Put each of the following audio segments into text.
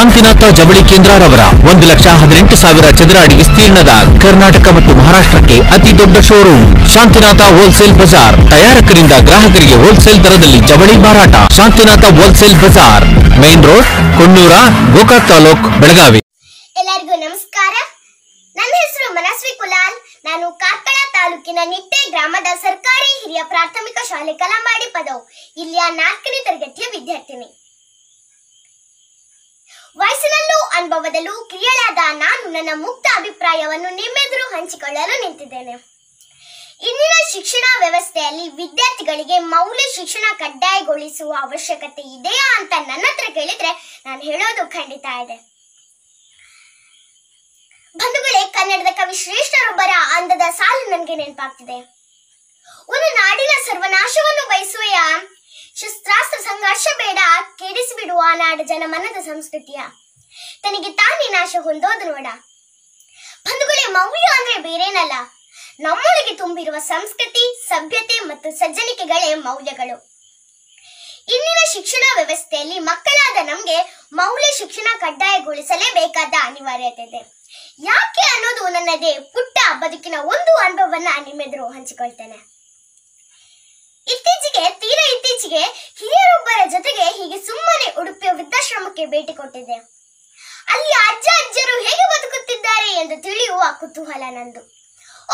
ಶಾಂತಿನಾಥ ಜವಳಿ ಕೇಂದ್ರರವರ ಒಂದು ಲಕ್ಷ ಹದಿನೆಂಟು ಸಾವಿರ ಚದರ ಅಡಿ ವಿಸ್ತೀರ್ಣದ ಕರ್ನಾಟಕ ಮತ್ತು ಮಹಾರಾಷ್ಟ್ರಕ್ಕೆ ಅತಿ ದೊಡ್ಡ ಶೋರೂಮ್. ಶಾಂತಿನಾಥ ಹೋಲ್ಸೇಲ್ ಬಜಾರ್. ತಯಾರಕರಿಂದ ಗ್ರಾಹಕರಿಗೆ ಹೋಲ್ಸೇಲ್ ದರದಲ್ಲಿ ಜವಳಿ ಮಾರಾಟ. Shantinath wholesale Bazar. Main road, Konnur, Gokak taluk, Belagavi. ಎಲ್ಲರಿಗೂ ನಮಸ್ಕಾರ. ನನ್ನ ಹೆಸರು ಮನಸ್ವಿ ಕುಲಾಲ್ ನಾನು ಕಾರ್ಕಳ ತಾಲೂಕಿನ ನಿಟ್ಟೆ ಗ್ರಾಮದ ಸರ್ಕಾರಿ ಹಿರಿಯ ಪ್ರಾಥಮಿಕ ಶಾಲೆ ಕಲಂಬಾಡಿ ಪದವು. ಇಲ್ಲಿಯ ನಾಲ್ಕನೇ ತರಗತಿಯ ವಿದ್ಯಾರ್ಥಿನಿ. ವಯಸ್ಸಿನಲ್ಲೂ ಅನುಭವದಲ್ಲೂ ಕ್ರಿಯಳಾದ ನಾನು ನನ್ನ ಮುಕ್ತ ಅಭಿಪ್ರಾಯವನ್ನು ನಿಮ್ಮೆದುರು ಹಂಚಿಕೊಳ್ಳಲು ನಿಂತಿದ್ದೇನೆ. ಇಂದಿನ ಶಿಕ್ಷಣ ವ್ಯವಸ್ಥೆಯಲ್ಲಿ ವಿದ್ಯಾರ್ಥಿಗಳಿಗೆ ಮೌಲ್ಯ ಶಿಕ್ಷಣ ಕಡ್ಡಾಯಗೊಳಿಸುವ ಅವಶ್ಯಕತೆ ಇದೆಯಾ ಅಂತ ನನ್ನ ಹತ್ರ ಕೇಳಿದ್ರೆ ನಾನು ಹೇಳೋದು ಖಂಡಿತ ಇದೆ. ಬಂಧುಗಳೇ, ಕನ್ನಡದ ಕವಿ ಶ್ರೇಷ್ಠರೊಬ್ಬರ ಅಂದದ ಸಾಲು ನನಗೆ ನೆನಪಾಗ್ತಿದೆ. ಒಂದು ನಾಡಿನ ಬಯಸುವೆಯ ಶಸ್ತ್ರಾಸ್ತ್ರ ಸಂಘರ್ಷ ಬೇಡ, ಕೆಡಿಸಿಬಿಡುವ ನಾಡ ಜನಮನದ ಸಂಸ್ಕೃತಿಯ. ತನಗೆ ತಾನೇ ನಾಶ ಹೊಂದೋದು ನೋಡ. ಬಂಧುಗಳೇ, ಮೌಲ್ಯ ಅಂದ್ರೆ ಬೇರೇನಲ್ಲ. ನಮ್ಮೊಳಗೆ ತುಂಬಿರುವ ಸಂಸ್ಕೃತಿ, ಸಭ್ಯತೆ ಮತ್ತು ಸಜ್ಜನಿಕೆಗಳೇ ಮೌಲ್ಯಗಳು. ಇಂದಿನ ಶಿಕ್ಷಣ ವ್ಯವಸ್ಥೆಯಲ್ಲಿ ಮಕ್ಕಳಾದ ನಮ್ಗೆ ಮೌಲ್ಯ ಶಿಕ್ಷಣ ಕಡ್ಡಾಯಗೊಳಿಸಲೇಬೇಕಾದ ಅನಿವಾರ್ಯತೆ ಇದೆ. ಯಾಕೆ ಅನ್ನೋದು ನನ್ನದೇ ಪುಟ್ಟ ಬದುಕಿನ ಒಂದು ಅನುಭವವನ್ನ ನಿಮ್ಮೆದುರು ಹಂಚಿಕೊಳ್ತೇನೆ. ಇತ್ತೀಚೆಗೆ ತೀರಾ ಇತ್ತೀಚೆಗೆ ಹಿರಿಯರೊಬ್ಬರ ಜೊತೆಗೆ ಹೀಗೆ ಸುಮ್ಮನೆ ಉಡುಪಿಯ ವೃದ್ಧಾಶ್ರಮಕ್ಕೆ ಭೇಟಿ ಕೊಟ್ಟಿದೆ. ಅಲ್ಲಿ ಅಜ್ಜ, ಅಜ್ಜರು ಹೇಗೆ ಬದುಕುತ್ತಿದ್ದಾರೆ ಎಂದು ತಿಳಿಯುವ ಕುತೂಹಲ ನಂದು.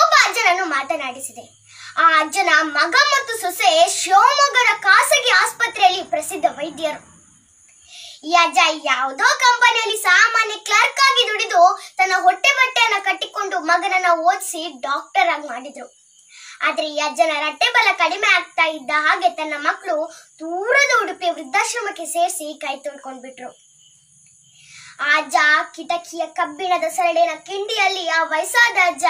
ಒಬ್ಬ ಅಜ್ಜನನ್ನು ಮಾತನಾಡಿಸಿದೆ. ಆ ಅಜ್ಜನ ಮಗ ಮತ್ತು ಸೊಸೆ ಶಿವಮೊಗ್ಗದ ಖಾಸಗಿ ಆಸ್ಪತ್ರೆಯಲ್ಲಿ ಪ್ರಸಿದ್ಧ ವೈದ್ಯರು. ಈ ಅಜ್ಜ ಯಾವುದೋ ಕಂಪನಿಯಲ್ಲಿ ಸಾಮಾನ್ಯ ಕ್ಲರ್ಕ್ ಆಗಿ ದುಡಿದು ತನ್ನ ಹೊಟ್ಟೆ ಬಟ್ಟೆಯನ್ನು ಕಟ್ಟಿಕೊಂಡು ಮಗನನ್ನ ಓದಿಸಿ ಡಾಕ್ಟರ್ ಆಗಿ ಮಾಡಿದ್ರು. ಆದ್ರೆ ಈ ಅಜ್ಜನ ರಟ್ಟೆ ಬಲ ಕಡಿಮೆ ಆಗ್ತಾ ಇದ್ದ ಹಾಗೆ ತನ್ನ ಮಕ್ಕಳು ದೂರದ ಉಡುಪಿ ವೃದ್ಧಾಶ್ರಮಕ್ಕೆ ಸೇರಿಸಿ ಕೈ ತೊಳ್ಕೊಂಡ್ಬಿಟ್ರು. ಆ ಅಜ್ಜ ಕಿಟಕಿಯ ಕಬ್ಬಿಣದ ಸರಳಿನ ಕಿಂಡಿಯಲ್ಲಿ ಆ ವಯಸ್ಸಾದ ಅಜ್ಜ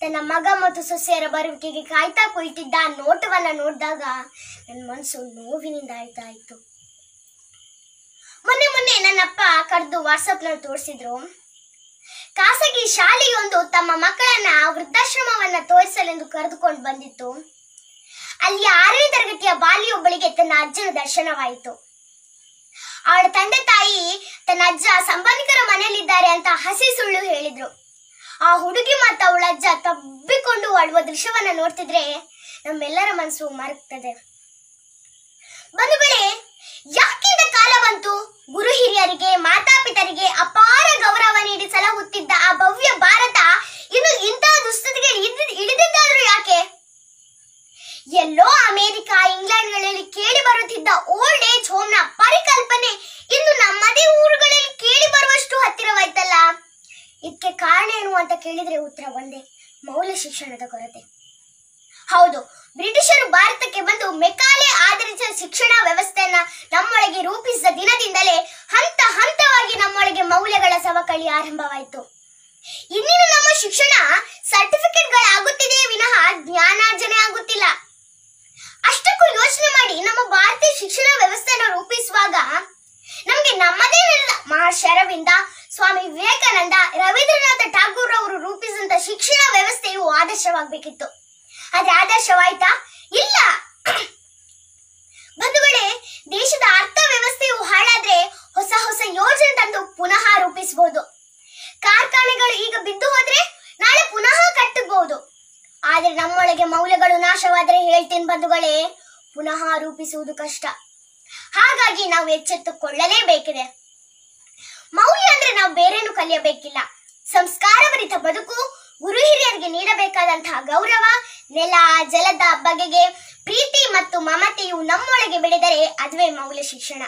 ತನ್ನ ಮಗ ಮತ್ತು ಸೊಸೆಯರ ಬರುವಿಕೆಗೆ ಕಾಯ್ತಾ ಕುಳಿತಿದ್ದ ಆ ನೋಟವನ್ನ ನೋಡಿದಾಗ ನನ್ನ ಮನಸ್ಸು ನೋವಿನಿಂದ ಆಯ್ತಾ ಇತ್ತು. ಮೊನ್ನೆ ಮೊನ್ನೆ ನನ್ನಪ್ಪ ಕರೆದು ವಾಟ್ಸಪ್ನಲ್ಲಿ ತೋರಿಸಿದ್ರು ಖಾಸಗಿ ಶಾಲೆಯೊಂದು ತಮ್ಮ ಮಕ್ಕಳನ್ನ ವೃದ್ಧಾಶ್ರಮವನ್ನ ತೋರಿಸಲೆಂದು ಕರೆದುಕೊಂಡು ಬಂದಿತ್ತು. ಅಲ್ಲಿ ಆರನೇ ತರಗತಿಯ ಬಾಲಿಯೊಬ್ಬಳಿಗೆ ತನ್ನ ಅಜ್ಜನ ದರ್ಶನವಾಯಿತು. ಅವಳ ತಂದೆ ತಾಯಿ ತನ್ನ ಅಜ್ಜ ಸಂಬಂಧಿಕರ ಮನೆಯಲ್ಲಿದ್ದಾರೆ ಅಂತ ಹಸಿ ಸುಳ್ಳು ಹೇಳಿದ್ರು. ಆ ಹುಡುಗಿ ಮತ್ತು ಅವಳ ಅಜ್ಜ ತಬ್ಬಿಕೊಂಡು ಅಳುವ ದೃಶ್ಯವನ್ನ ನೋಡ್ತಿದ್ರೆ ನಮ್ಮೆಲ್ಲರ ಮನಸ್ಸು ಮರಗ್ತದೆ. ಬಂಧುಗಳೇ ಯಾಕಿಂದ ಕಾಲ ಬಂತು? ಎಲ್ಲೋ ಅಮೆರಿಕ, ಇಂಗ್ಲೆಂಡ್ಗಳಲ್ಲಿ ಕೇಳಿ ಬರುತ್ತಿದ್ದ ಓಲ್ಡ್ ಏಜ್ನ ಪರಿಕಲ್ಪನೆ ಇಂದು ನಮ್ಮದೇ ಊರುಗಳಲ್ಲಿ ಕೇಳಿ ಬರುವಷ್ಟು ಹತ್ತಿರವಾಯ್ತಲ್ಲ? ಇದಕ್ಕೆ ಕಾರಣ ಏನು ಅಂತ ಕೇಳಿದ್ರೆ ಉತ್ತರ ಒಂದೇ, ಮೌಲ್ಯ ಶಿಕ್ಷಣದ ಕೊರತೆ. ಹೌದು, ಬ್ರಿಟಿಷರು ಭಾರತಕ್ಕೆ ಬಂದು ಮೆಕಾಲೆ ಆಧರಿಸಿದ ಶಿಕ್ಷಣ ವ್ಯವಸ್ಥೆಯನ್ನ ನಮ್ಮೊಳಗೆ ರೂಪಿಸಿದ ದಿನದಿಂದಲೇ ಹಂತ ಹಂತವಾಗಿ ನಮ್ಮೊಳಗೆ ಮೌಲ್ಯಗಳ ಸವಕಳಿ ಆರಂಭವಾಯಿತು. ಇಂದಿನ ನಮ್ಮ ಶಿಕ್ಷಣ ಸರ್ಟಿಫಿಕೇಟ್ಗಳಾಗುತ್ತಿದೆಯೇ ವಿನಃ ಜ್ಞಾನಾರ್ಜನೆ ಆಗುತ್ತಿಲ್ಲ ಅಷ್ಟಕ್ಕೂ ಯೋಚನೆ ಮಾಡಿ ನಮ್ಮ ಭಾರತೀಯ ಶಿಕ್ಷಣ ವ್ಯವಸ್ಥೆಯನ್ನು ರೂಪಿಸುವಾಗ ನಮಗೆ ನಮ್ಮದೇ ನೆಲದ ಮಹರ್ಷಿ ಸ್ವಾಮಿ ವಿವೇಕಾನಂದ, ರವೀಂದ್ರನಾಥ ಠಾಗೂರ್ ಅವರು ರೂಪಿಸಿದಂತ ಶಿಕ್ಷಣ ವ್ಯವಸ್ಥೆಯು ಆದರ್ಶವಾಗಬೇಕಿತ್ತು. ಆದ್ರೆ ಆದರ್ಶವಾಯ್ತಾ? ಇಲ್ಲ. ಬಂಧುಗಳೇ ದೇಶದ ಅರ್ಥ ವ್ಯವಸ್ಥೆಯು ಹಾಳಾದ್ರೆ ಹೊಸ ಹೊಸ ಯೋಜನೆ ತಂದು ಪುನಃ ರೂಪಿಸಬಹುದು ಕಾರ್ಖಾನೆಗಳು ಈಗ ಬಿದ್ದು ಹೋದ್ರೆ ನಾಳೆ ಪುನಃ ಕಟ್ಟಬಹುದು. ಆದ್ರೆ ನಮ್ಮೊಳಗೆ ಮೌಲ್ಯಗಳು ನಾಶವಾದ್ರೆ ಹೇಳ್ತೀನಿ ಬಂಧುಗಳೇ ಪುನಃ ರೂಪಿಸುವುದು ಕಷ್ಟ. ಹಾಗಾಗಿ ನಾವು ಎಚ್ಚೆತ್ತುಕೊಳ್ಳಲೇಬೇಕಿದೆ. ಮೌಲ್ಯ ಅಂದ್ರೆ ನಾವು ಬೇರೇನು ಕಲಿಯಬೇಕಿಲ್ಲ. ಸಂಸ್ಕಾರಭರಿತ ಬದುಕು ಗುರು ಹಿರಿಯರಿಗೆ ನೀಡಬೇಕಾದಂತಹ ಗೌರವ, ನೆಲ, ಜಲದ ಬಗೆಗೆ ಪ್ರೀತಿ ಮತ್ತು ಮಮತೆಯು ನಮ್ಮೊಳಗೆ ಬೆಳೆದರೆ ಅದುವೇ ಮೌಲ್ಯ ಶಿಕ್ಷಣ.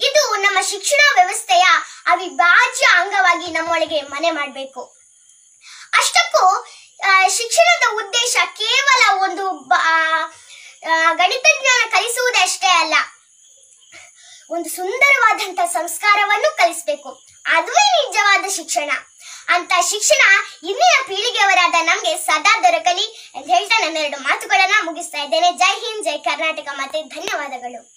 ಇದು ನಮ್ಮ ಶಿಕ್ಷಣ ವ್ಯವಸ್ಥೆಯ ಅವಿಭಾಜ್ಯ ಅಂಗವಾಗಿ ನಮ್ಮೊಳಗೆ ಮನೆ ಮಾಡಬೇಕು. ಅಷ್ಟಕ್ಕೂ ಶಿಕ್ಷಣದ ಉದ್ದೇಶ ಕೇವಲ ಒಂದು ಗಣಿತ ಜ್ಞಾನ ಕಲಿಸುವುದಷ್ಟೇ ಅಲ್ಲ, ಒಂದು ಸುಂದರವಾದಂತ ಸಂಸ್ಕಾರವನ್ನು ಕಲಿಸಬೇಕು. ಅದುವೇ ನಿಜವಾದ ಶಿಕ್ಷಣ. ಅಂತ ಶಿಕ್ಷಣ ಇಂದಿನ ಪೀಳಿಗೆಯವರಾದ ನಮ್ಗೆ ಸದಾ ದೊರಕಲಿ ಅಂತ ಹೇಳ್ತಾ ನನ್ನೆರಡು ಮಾತುಗಳನ್ನ ಮುಗಿಸ್ತಾ ಇದ್ದೇನೆ. ಜೈ ಹಿಂದ್, ಜೈ ಕರ್ನಾಟಕ. ಮತ್ತೆ ಧನ್ಯವಾದಗಳು.